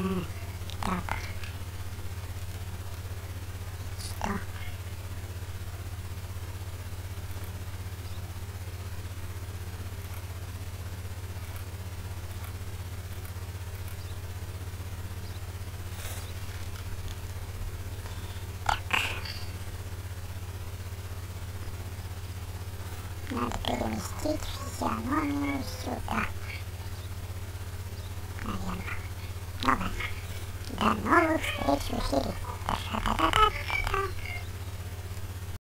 Так. Что? Надо переместить физиономию сюда. Наверное. Ладно. До новых встреч в эфире.